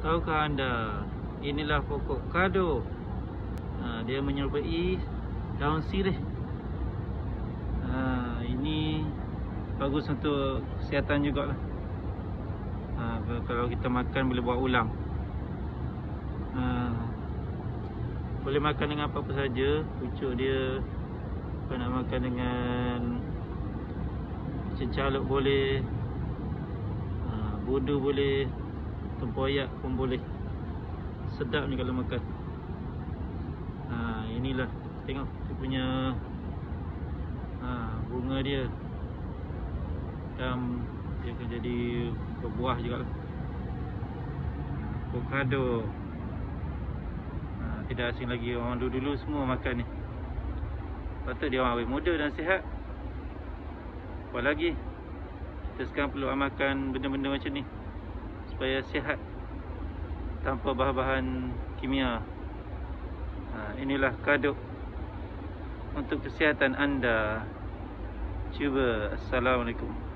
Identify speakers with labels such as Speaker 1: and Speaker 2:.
Speaker 1: Tahukah anda Inilah pokok kado. Ha, Dia menyerupai Daun sirih. Ha, Ini Bagus untuk kesihatan juga lah ha, Kalau kita makan boleh buat ulam. Boleh makan dengan apa-apa saja. Pucuk dia Kalau nak makan dengan Cencaluk boleh Budu boleh tempoyak pun boleh. Sedap ni kalau makan. Ha, inilah. Tengok dia punya ha, bunga dia. Dan dia akan jadi berbuah juga avocado. Ha, tidak asing lagi orang dulu-dulu semua makan ni. Patut dia orang awet muda dan sihat. Apa lagi? Kita sekarang perlu amalkan benda-benda macam ni supaya sihat tanpa bahan-bahan kimia. Ha, inilah kado untuk kesihatan anda. Cuba. Assalamualaikum.